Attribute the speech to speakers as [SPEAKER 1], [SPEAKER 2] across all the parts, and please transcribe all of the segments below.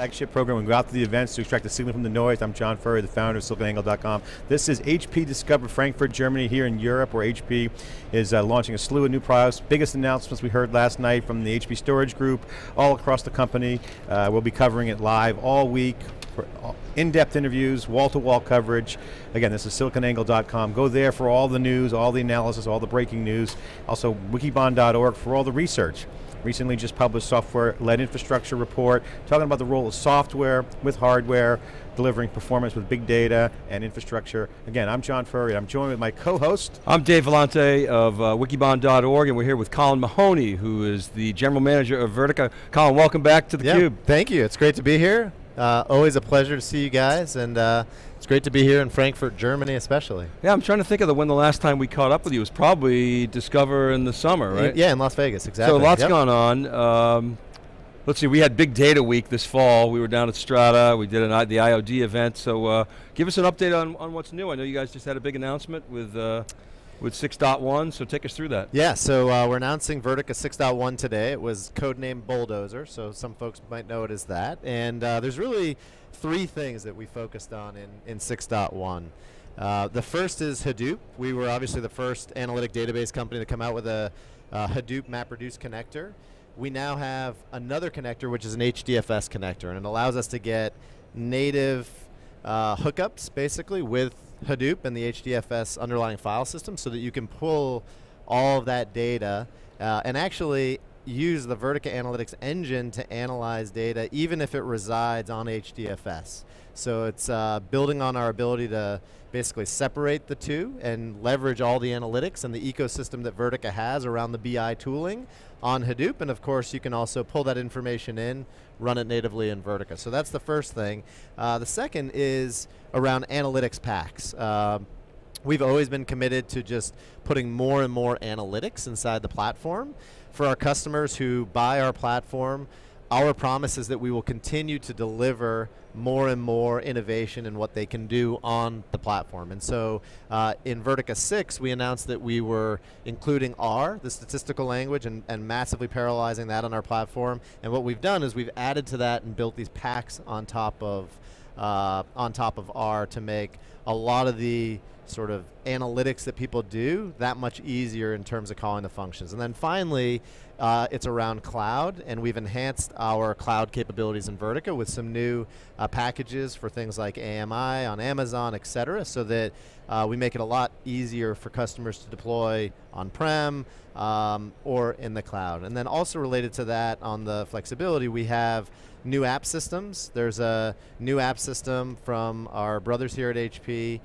[SPEAKER 1] flagship program. We go out to the events to extract the signal from the noise. I'm John Furrier, the founder of SiliconANGLE.com. This is HP Discover Frankfurt, Germany, here in Europe, where HP is uh, launching a slew of new products. Biggest announcements we heard last night from the HP Storage Group, all across the company. Uh, we'll be covering it live all week. In-depth interviews, wall-to-wall -wall coverage. Again, this is siliconangle.com. Go there for all the news, all the analysis, all the breaking news. Also, wikibon.org for all the research recently just published software-led infrastructure report, talking about the role of software with hardware, delivering performance with big data and infrastructure. Again, I'm John Furrier. I'm joined with my co-host.
[SPEAKER 2] I'm Dave Vellante of uh, wikibon.org, and we're here with Colin Mahony, who is the general manager of Vertica. Colin, welcome back to the
[SPEAKER 3] yeah,
[SPEAKER 2] Cube.
[SPEAKER 3] Thank you. It's great to be here. Uh, always a pleasure to see you guys, and uh, it's great to be here in Frankfurt, Germany, especially.
[SPEAKER 2] Yeah, I'm trying to think of the when the last time we caught up with you was probably Discover in the summer, right?
[SPEAKER 3] Yeah, in Las Vegas, exactly.
[SPEAKER 2] So lots
[SPEAKER 3] yep.
[SPEAKER 2] gone on. Um, let's see, we had Big Data Week this fall. We were down at Strata. We did an, the IOD event. So uh, give us an update on, on what's new. I know you guys just had a big announcement with uh, with 6.1, so take us through that.
[SPEAKER 3] Yeah, so uh, we're announcing Vertica 6.1 today. It was codenamed Bulldozer, so some folks might know it as that. And uh, there's really three things that we focused on in, in 6.1. Uh, the first is Hadoop. We were obviously the first analytic database company to come out with a Hadoop MapReduce connector. We now have another connector, which is an HDFS connector, and it allows us to get native uh, hookups, basically, with Hadoop and the HDFS underlying file system so that you can pull all of that data uh, and actually use the Vertica Analytics engine to analyze data even if it resides on HDFS. So it's uh, building on our ability to basically separate the two and leverage all the analytics and the ecosystem that Vertica has around the BI tooling on Hadoop. And of course, you can also pull that information in, run it natively in Vertica. So that's the first thing. Uh, the second is around analytics packs. Uh, we've always been committed to just putting more and more analytics inside the platform. For our customers who buy our platform, our promise is that we will continue to deliver more and more innovation in what they can do on the platform. And so uh, in Vertica 6, we announced that we were including R, the statistical language, and, and massively parallelizing that on our platform. And what we've done is we've added to that and built these packs on top of uh, on top of R to make a lot of the sort of analytics that people do that much easier in terms of calling the functions. And then finally, uh, it's around cloud, and we've enhanced our cloud capabilities in Vertica with some new uh, packages for things like AMI on Amazon, et cetera, so that uh, we make it a lot easier for customers to deploy on-prem um, or in the cloud. And then also related to that on the flexibility, we have new app systems. There's a new app system from our brothers here at HP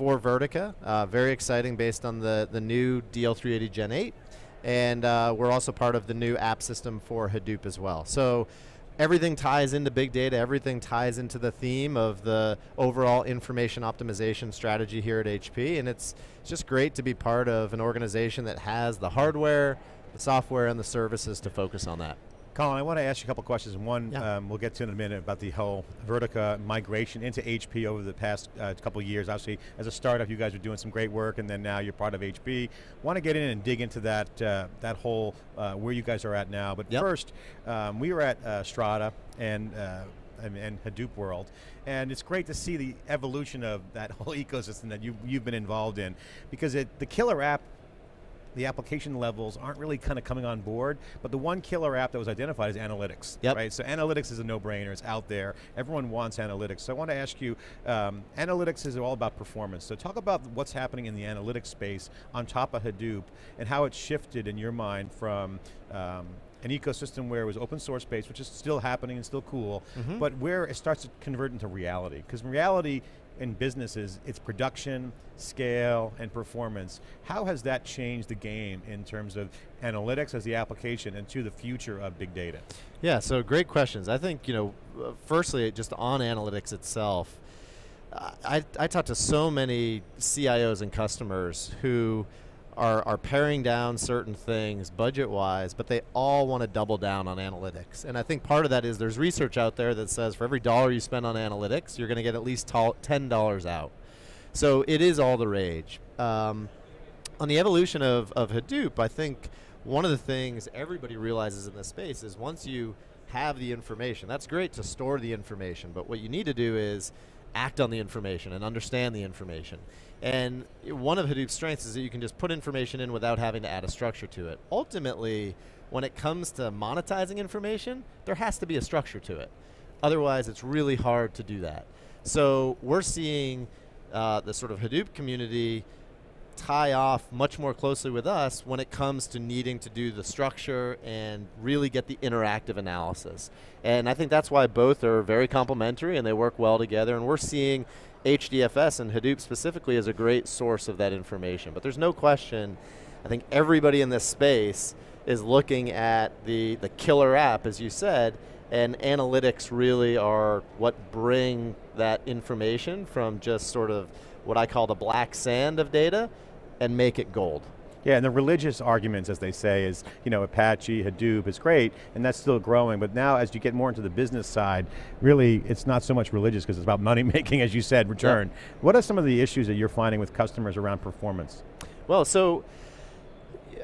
[SPEAKER 3] for Vertica. Uh, very exciting based on the, the new DL380 Gen 8. And uh, we're also part of the new app system for Hadoop as well. So everything ties into big data, everything ties into the theme of the overall information optimization strategy here at HP. And it's, it's just great to be part of an organization that has the hardware, the software, and the services to focus on that.
[SPEAKER 1] Colin, I want to ask you a couple questions. One, yeah. um, we'll get to in a minute about the whole Vertica migration into HP over the past uh, couple years. Obviously, as a startup, you guys are doing some great work, and then now you're part of HP. Want to get in and dig into that uh, that whole uh, where you guys are at now. But yep. first, um, we were at uh, Strata and uh, and Hadoop world. And it's great to see the evolution of that whole ecosystem that you, you've been involved in. Because it, the killer app the application levels aren't really kind of coming on board, but the one killer app that was identified is analytics,
[SPEAKER 3] yep.
[SPEAKER 1] right? So analytics is a no-brainer, it's out there, everyone wants analytics. So I want to ask you, um, analytics is all about performance, so talk about what's happening in the analytics space on top of Hadoop and how it's shifted in your mind from um, an ecosystem where it was open source based, which is still happening and still cool, mm -hmm. but where it starts to convert into reality. Because in reality, in businesses, it's production, scale, and performance. How has that changed the game in terms of analytics as the application and to the future of big data?
[SPEAKER 3] Yeah, so great questions. I think, you know, firstly, just on analytics itself, I, I talk to so many CIOs and customers who are, are paring down certain things budget-wise, but they all want to double down on analytics. And I think part of that is there's research out there that says for every dollar you spend on analytics, you're going to get at least $10 out. So it is all the rage. Um, on the evolution of, of Hadoop, I think one of the things everybody realizes in this space is once you have the information. That's great to store the information, but what you need to do is act on the information and understand the information. And one of Hadoop's strengths is that you can just put information in without having to add a structure to it. Ultimately, when it comes to monetizing information, there has to be a structure to it. Otherwise, it's really hard to do that. So we're seeing uh, the sort of Hadoop community tie off much more closely with us when it comes to needing to do the structure and really get the interactive analysis. And I think that's why both are very complementary and they work well together. And we're seeing HDFS and Hadoop specifically as a great source of that information. But there's no question, I think everybody in this space is looking at the, the killer app, as you said, and analytics really are what bring that information from just sort of what I call the black sand of data and make it gold.
[SPEAKER 1] Yeah, and the religious arguments, as they say, is you know Apache, Hadoop is great, and that's still growing. But now, as you get more into the business side, really, it's not so much religious because it's about money making, as you said, return. Yeah. What are some of the issues that you're finding with customers around performance?
[SPEAKER 3] Well, so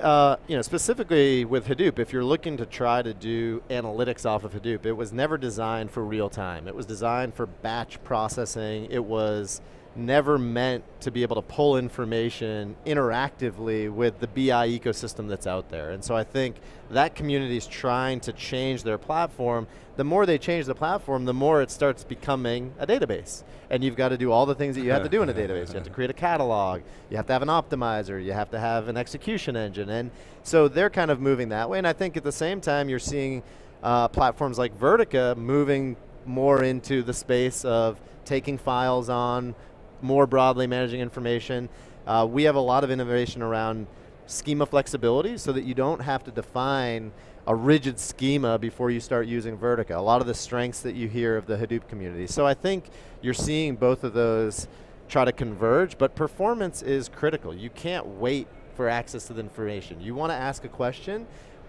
[SPEAKER 3] uh, you know, specifically with Hadoop, if you're looking to try to do analytics off of Hadoop, it was never designed for real time. It was designed for batch processing. It was never meant to be able to pull information interactively with the BI ecosystem that's out there. And so I think that community is trying to change their platform. The more they change the platform, the more it starts becoming a database. And you've got to do all the things that you have to do in a database. You have to create a catalog, you have to have an optimizer, you have to have an execution engine. And so they're kind of moving that way. And I think at the same time, you're seeing uh, platforms like Vertica moving more into the space of taking files on more broadly managing information. Uh, we have a lot of innovation around schema flexibility so that you don't have to define a rigid schema before you start using Vertica. A lot of the strengths that you hear of the Hadoop community. So I think you're seeing both of those try to converge, but performance is critical. You can't wait for access to the information. You want to ask a question,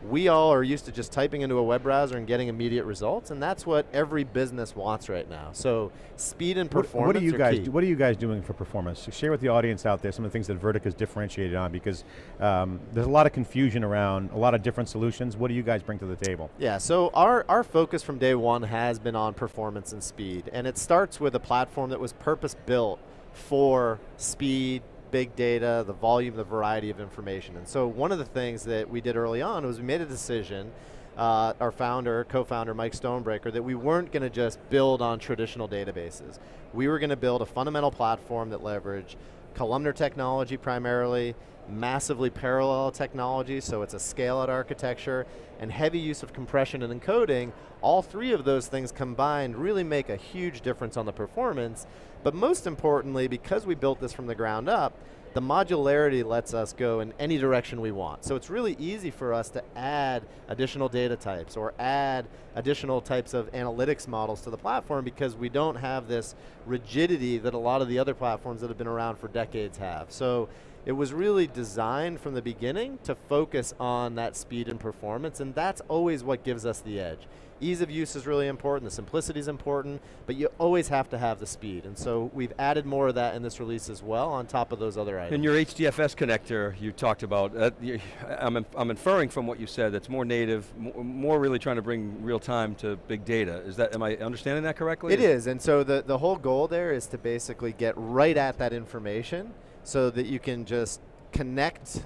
[SPEAKER 3] we all are used to just typing into a web browser and getting immediate results, and that's what every business wants right now. So speed and performance. What,
[SPEAKER 1] what are you guys?
[SPEAKER 3] Do,
[SPEAKER 1] what are you guys doing for performance? Share with the audience out there some of the things that Vertica is differentiated on, because um, there's a lot of confusion around a lot of different solutions. What do you guys bring to the table?
[SPEAKER 3] Yeah. So our our focus from day one has been on performance and speed, and it starts with a platform that was purpose built for speed, big data, the volume, the variety of information. And so one of the things that we did early on was we made a decision, uh, our founder, co-founder Mike Stonebraker, that we weren't going to just build on traditional databases. We were going to build a fundamental platform that leveraged columnar technology primarily, massively parallel technology, so it's a scale-out architecture, and heavy use of compression and encoding, all three of those things combined really make a huge difference on the performance, but most importantly, because we built this from the ground up, the modularity lets us go in any direction we want. So it's really easy for us to add additional data types or add additional types of analytics models to the platform because we don't have this rigidity that a lot of the other platforms that have been around for decades have. So it was really designed from the beginning to focus on that speed and performance, and that's always what gives us the edge. Ease of use is really important, the simplicity is important, but you always have to have the speed. And so we've added more of that in this release as well on top of those other items.
[SPEAKER 2] And your HDFS connector you talked about, uh, I'm, I'm inferring from what you said that's more native, more really trying to bring real time to big data. Is that, am I understanding that correctly?
[SPEAKER 3] It is, and so the, the whole goal there is to basically get right at that information so that you can just connect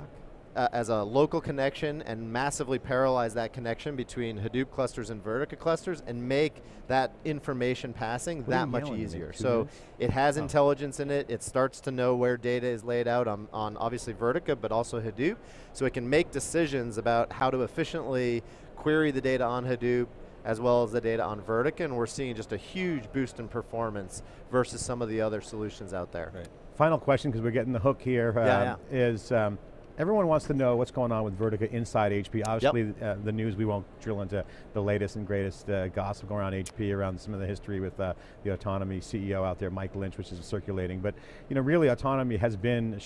[SPEAKER 3] uh, as a local connection and massively parallelize that connection between Hadoop clusters and Vertica clusters and make that information passing
[SPEAKER 1] what
[SPEAKER 3] that much easier. So it has oh. intelligence in it. It starts to know where data is laid out on, on obviously Vertica, but also Hadoop. So it can make decisions about how to efficiently query the data on Hadoop, as well as the data on Vertica, and we're seeing just a huge boost in performance versus some of the other solutions out there.
[SPEAKER 1] Right. Final question, because we're getting the hook here, um, yeah, yeah. is um, everyone wants to know what's going on with Vertica inside HP. Obviously, yep. uh, the news, we won't drill into the latest and greatest uh, gossip going around HP around some of the history with uh, the autonomy CEO out there, Mike Lynch, which is circulating. But you know, really autonomy has been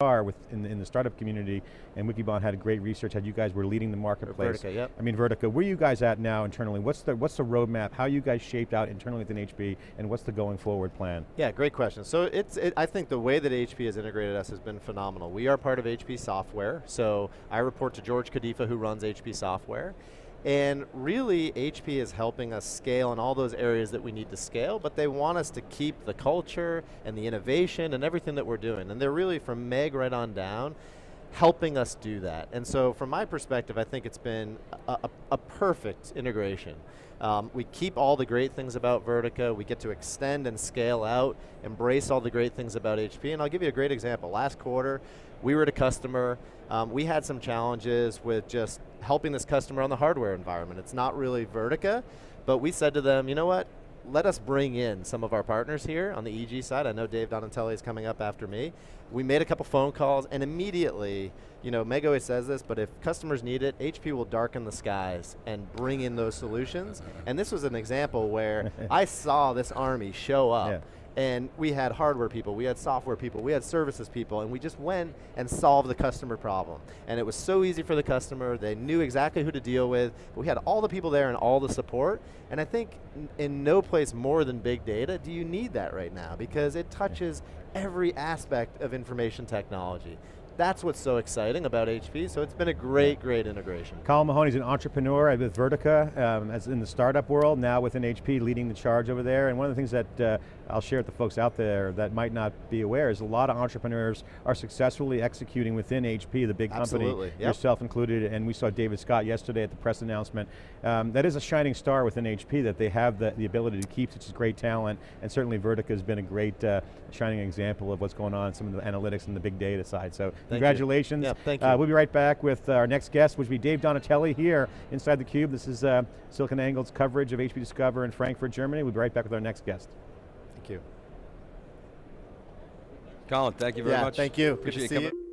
[SPEAKER 1] are with in the, in the startup community, and Wikibon had a great research. Had you guys were leading the marketplace.
[SPEAKER 3] Vertica, yep.
[SPEAKER 1] I mean, Vertica. Where are you guys at now internally? What's the what's the roadmap? How you guys shaped out internally within HP, and what's the going forward plan?
[SPEAKER 3] Yeah, great question. So it's it, I think the way that HP has integrated us has been phenomenal. We are part of HP Software, so I report to George Kadifa, who runs HP Software. And really, HP is helping us scale in all those areas that we need to scale, but they want us to keep the culture and the innovation and everything that we're doing. And they're really, from Meg right on down, helping us do that. And so from my perspective, I think it's been a, a, a perfect integration. Um, we keep all the great things about Vertica, we get to extend and scale out, embrace all the great things about HP, and I'll give you a great example. Last quarter, we were at a customer, um, we had some challenges with just helping this customer on the hardware environment. It's not really Vertica, but we said to them, you know what, let us bring in some of our partners here on the EG side. I know Dave Donatelli is coming up after me. We made a couple phone calls and immediately, you know, Meg always says this, but if customers need it, HP will darken the skies and bring in those solutions. And this was an example where I saw this army show up
[SPEAKER 1] Yeah.
[SPEAKER 3] And we had hardware people, we had software people, we had services people, and we just went and solved the customer problem. And it was so easy for the customer, they knew exactly who to deal with, but we had all the people there and all the support, and I think in no place more than big data do you need that right now, because it touches every aspect of information technology. That's what's so exciting about HP, so it's been a great, great integration.
[SPEAKER 1] Colin Mahony's an entrepreneur with Vertica, um, as in the startup world, now within HP, leading the charge over there. And one of the things that uh, I'll share with the folks out there that might not be aware is a lot of entrepreneurs are successfully executing within HP, the big
[SPEAKER 3] Absolutely,
[SPEAKER 1] company,
[SPEAKER 3] yep.
[SPEAKER 1] yourself included. And we saw David Scott yesterday at the press announcement. Um, that is a shining star within HP that they have the, the ability to keep such great talent. And certainly Vertica has been a great uh, shining example of what's going on in some of the analytics and the big data side. So
[SPEAKER 3] you.
[SPEAKER 1] congratulations.
[SPEAKER 3] Yeah, thank
[SPEAKER 1] Uh,
[SPEAKER 3] you.
[SPEAKER 1] we'll be right back with our next guest, which will be Dave Donatelli here inside the Cube. This is uh, Silicon Angle's coverage of HP Discover in Frankfurt, Germany. We'll be right back with our next guest.
[SPEAKER 3] Thank you.
[SPEAKER 2] Colin, thank you very
[SPEAKER 3] yeah,
[SPEAKER 2] much.
[SPEAKER 3] thank you. Good
[SPEAKER 2] Appreciate
[SPEAKER 3] to
[SPEAKER 2] you
[SPEAKER 3] see
[SPEAKER 2] coming.
[SPEAKER 3] you.